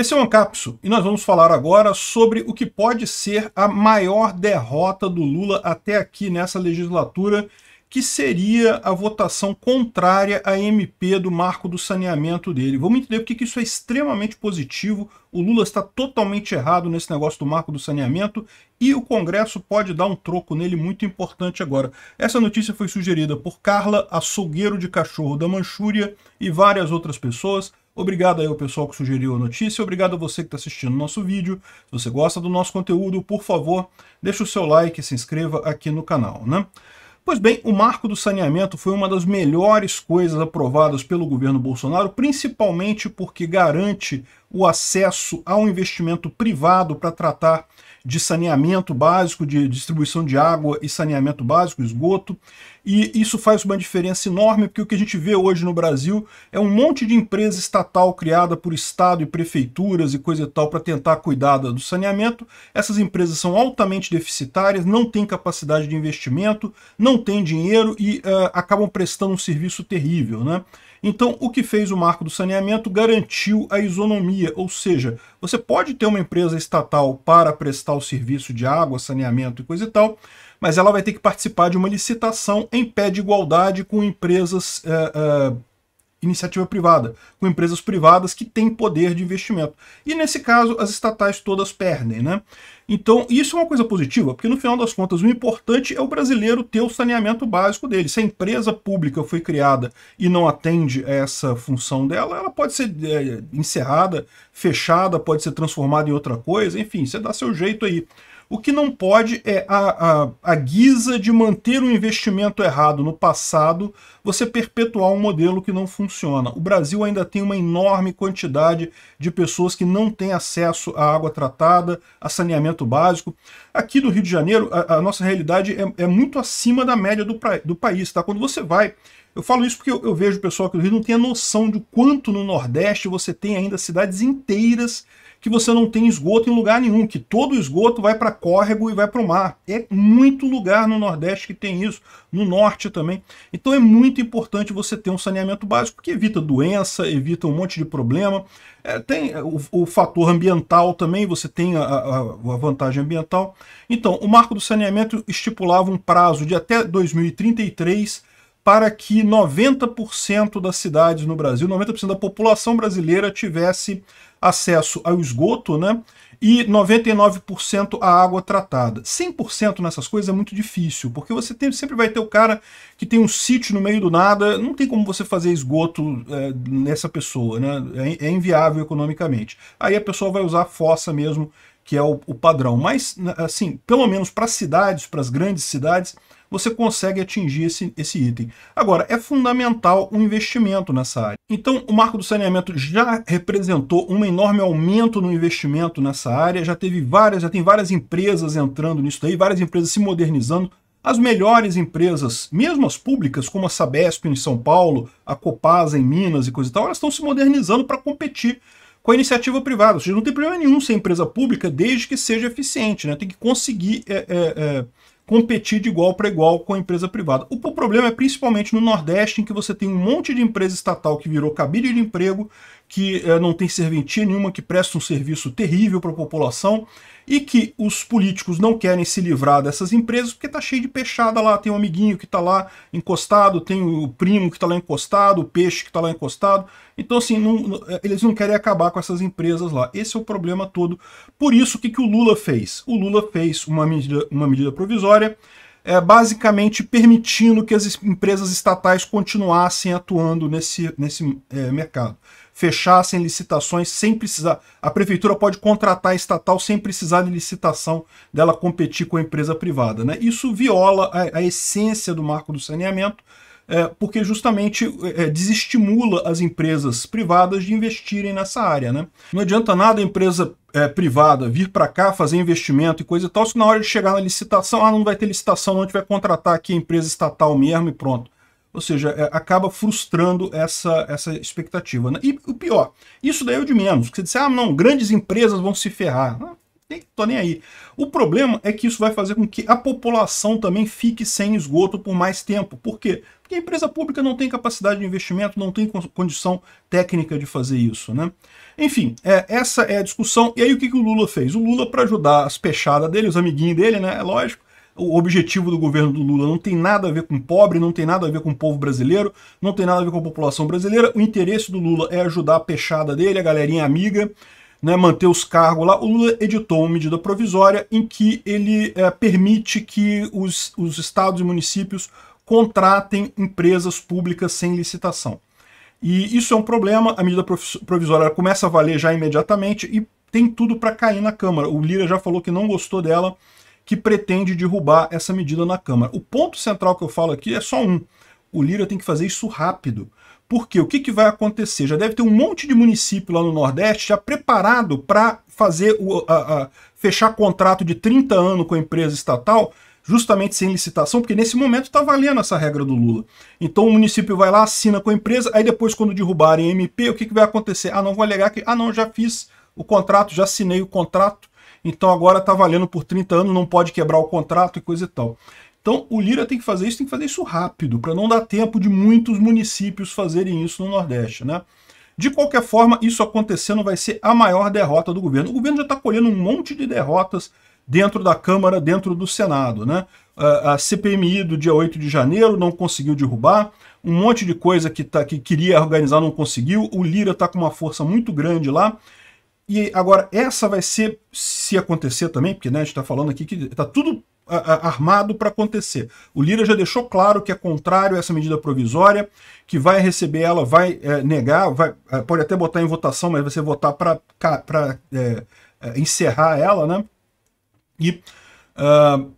Esse é o Ancapso e nós vamos falar agora sobre o que pode ser a maior derrota do Lula até aqui nessa legislatura, que seria a votação contrária à MP do marco do saneamento dele. Vamos entender porque isso é extremamente positivo, o Lula está totalmente errado nesse negócio do marco do saneamento e o Congresso pode dar um troco nele muito importante agora. Essa notícia foi sugerida por Carla, açougueiro de cachorro da Manchúria e várias outras pessoas. Obrigado aí ao pessoal que sugeriu a notícia, obrigado a você que está assistindo o nosso vídeo. Se você gosta do nosso conteúdo, por favor, deixe o seu like e se inscreva aqui no canal. Né? Pois bem, o marco do saneamento foi uma das melhores coisas aprovadas pelo governo Bolsonaro, principalmente porque garante o acesso ao investimento privado para tratar de saneamento básico, de distribuição de água e saneamento básico, esgoto, e isso faz uma diferença enorme, porque o que a gente vê hoje no Brasil é um monte de empresa estatal criada por Estado e prefeituras e coisa e tal para tentar cuidar do saneamento. Essas empresas são altamente deficitárias, não têm capacidade de investimento, não têm dinheiro e uh, acabam prestando um serviço terrível, né? Então, o que fez o marco do saneamento garantiu a isonomia, ou seja, você pode ter uma empresa estatal para prestar o serviço de água, saneamento e coisa e tal, mas ela vai ter que participar de uma licitação em pé de igualdade com empresas é, é, iniciativa privada, com empresas privadas que têm poder de investimento. E nesse caso, as estatais todas perdem, né? Então, isso é uma coisa positiva, porque no final das contas, o importante é o brasileiro ter o saneamento básico dele. Se a empresa pública foi criada e não atende a essa função dela, ela pode ser é, encerrada, fechada, pode ser transformada em outra coisa, enfim, você dá seu jeito aí. O que não pode é a, a, a guisa de manter um investimento errado no passado, você perpetuar um modelo que não funciona. O Brasil ainda tem uma enorme quantidade de pessoas que não têm acesso à água tratada, a saneamento básico. Aqui do Rio de Janeiro, a, a nossa realidade é, é, muito acima da média do, do país. Tá? Quando você vai eu falo isso porque eu, eu vejo o pessoal aqui do Rio não tem a noção de quanto no Nordeste você tem ainda cidades inteiras que você não tem esgoto em lugar nenhum, que todo o esgoto vai para córrego e vai para o mar. É muito lugar no Nordeste que tem isso, no Norte também. Então é muito importante você ter um saneamento básico que evita doença, evita um monte de problema. É, tem o, o, fator ambiental também, você tem a, a, a, vantagem ambiental. Então, o marco do saneamento estipulava um prazo de até 2033 para que 90% das cidades no Brasil, 90% da população brasileira tivesse acesso ao esgoto, né? E 99% à água tratada. 100% nessas coisas é muito difícil, porque você tem, sempre vai ter o cara que tem um sítio no meio do nada, não tem como você fazer esgoto é, nessa pessoa, né? É, é, inviável economicamente. Aí a pessoa vai usar fossa mesmo, que é o, o padrão. Mas, assim, pelo menos para cidades, para as grandes cidades, você consegue atingir esse, esse item. Agora, é fundamental um investimento nessa área. Então, o marco do saneamento já representou um enorme aumento no investimento nessa área, já teve várias, já tem várias empresas entrando nisso daí, várias empresas se modernizando, as melhores empresas, mesmo as públicas, como a Sabesp em São Paulo, a Copasa em Minas e coisa e tal, elas estão se modernizando para competir com a iniciativa privada. Ou seja, não tem problema nenhum ser empresa pública desde que seja eficiente. Né? Tem que conseguir é, é, é, competir de igual para igual com a empresa privada. O problema é principalmente no Nordeste, em que você tem um monte de empresa estatal que virou cabide de emprego, que é, não tem serventia nenhuma, que presta um serviço terrível para a população, e que os políticos não querem se livrar dessas empresas porque está cheio de peixada lá, tem um amiguinho que está lá encostado, tem o primo que está lá encostado, o peixe que está lá encostado. Então, assim, não, é, eles não querem acabar com essas empresas lá. Esse é o problema todo. Por isso, o que, que o Lula fez? O Lula fez uma medida, uma medida provisória, é, basicamente permitindo que as empresas estatais continuassem atuando nesse, nesse é, mercado fechassem licitações sem precisar. A prefeitura pode contratar a estatal sem precisar de licitação dela competir com a empresa privada. Né? Isso viola a, a essência do marco do saneamento, é, porque justamente é, desestimula as empresas privadas de investirem nessa área. Né? Não adianta nada a empresa é, privada vir para cá fazer investimento e coisa e tal, se na hora de chegar na licitação, ah, não vai ter licitação, não, a gente vai contratar aqui a empresa estatal mesmo e pronto. Ou seja, é, acaba frustrando essa, essa expectativa. Né? E o pior, isso daí é o de menos. Você disser, ah, não, grandes empresas vão se ferrar. Nem, tô nem aí. O problema é que isso vai fazer com que a população também fique sem esgoto por mais tempo. Por quê? Porque a empresa pública não tem capacidade de investimento, não tem condição técnica de fazer isso, né? Enfim, é, essa é a discussão. E aí o que, que o Lula fez? O Lula, para ajudar as pechadas dele, os amiguinhos dele, né? É lógico, o objetivo do governo do Lula não tem nada a ver com pobre, não tem nada a ver com o povo brasileiro, não tem nada a ver com a população brasileira. O interesse do Lula é ajudar a peixada dele, a galerinha amiga, né, manter os cargos lá. O Lula editou uma medida provisória em que ele é, permite que os, os estados e municípios contratem empresas públicas sem licitação. E isso é um problema, a medida provisória começa a valer já imediatamente e tem tudo para cair na Câmara. O Lira já falou que não gostou dela, que pretende derrubar essa medida na Câmara. O ponto central que eu falo aqui é só um. O Lira tem que fazer isso rápido. Porque o que, que vai acontecer? Já deve ter um monte de município lá no Nordeste já preparado para fazer o, a, a, fechar contrato de 30 anos com a empresa estatal, justamente sem licitação, porque nesse momento está valendo essa regra do Lula. Então o município vai lá, assina com a empresa, aí depois, quando derrubarem MP, o que, que vai acontecer? Ah, não vou alegar que. Ah, não, já fiz o contrato, já assinei o contrato, então agora está valendo por 30 anos, não pode quebrar o contrato e coisa e tal. Então o Lira tem que fazer isso, tem que fazer isso rápido, para não dar tempo de muitos municípios fazerem isso no Nordeste, né? De qualquer forma, isso acontecendo vai ser a maior derrota do governo. O governo já está colhendo um monte de derrotas dentro da Câmara, dentro do Senado, né? A CPMI do dia 8 de janeiro não conseguiu derrubar, um monte de coisa que, tá, que queria organizar não conseguiu, o Lira está com uma força muito grande lá, e agora, essa vai ser, se acontecer também, porque né, a gente está falando aqui que está tudo armado para acontecer. O Lira já deixou claro que é contrário a essa medida provisória, que vai receber ela, vai é, negar, vai, é, pode até botar em votação, mas vai ser votar para é, encerrar ela, né? E uh,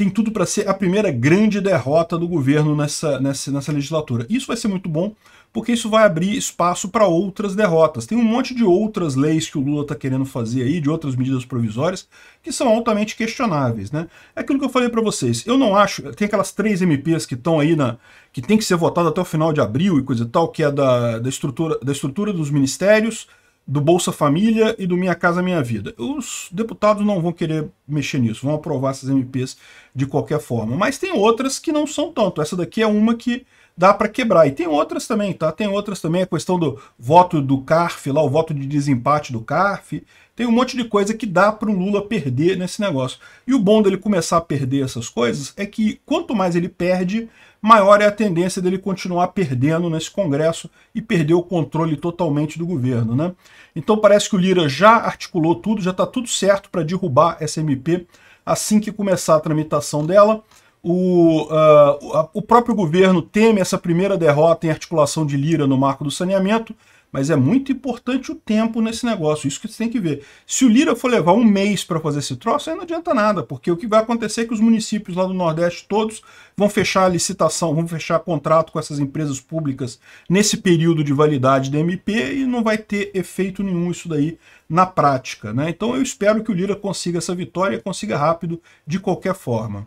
tem tudo para ser a primeira grande derrota do governo nessa, nessa, nessa legislatura. Isso vai ser muito bom, porque isso vai abrir espaço para outras derrotas. Tem um monte de outras leis que o Lula está querendo fazer aí, de outras medidas provisórias, que são altamente questionáveis. Né? É aquilo que eu falei para vocês. Eu não acho. Tem aquelas três MPs que estão aí na. que tem que ser votado até o final de abril e coisa e tal, que é da, da, estrutura, da estrutura dos ministérios, do Bolsa Família e do Minha Casa Minha Vida. Os deputados não vão querer mexer nisso, vão aprovar essas MPs de qualquer forma. Mas tem outras que não são tanto. Essa daqui é uma que dá para quebrar. E tem outras também, tá? Tem outras também, a questão do voto do CARF, lá o voto de desempate do CARF. Tem um monte de coisa que dá para o Lula perder nesse negócio. E o bom dele começar a perder essas coisas é que quanto mais ele perde, maior é a tendência dele continuar perdendo nesse Congresso e perder o controle totalmente do governo, né? Então parece que o Lira já articulou tudo, já está tudo certo para derrubar essa MP assim que começar a tramitação dela. O, uh, o próprio governo teme essa primeira derrota em articulação de Lira no marco do saneamento, mas é muito importante o tempo nesse negócio, isso que você tem que ver. Se o Lira for levar um mês para fazer esse troço, aí não adianta nada, porque o que vai acontecer é que os municípios lá do Nordeste todos vão fechar a licitação, vão fechar contrato com essas empresas públicas nesse período de validade da MP e não vai ter efeito nenhum isso daí na prática. Né? Então eu espero que o Lira consiga essa vitória e consiga rápido de qualquer forma.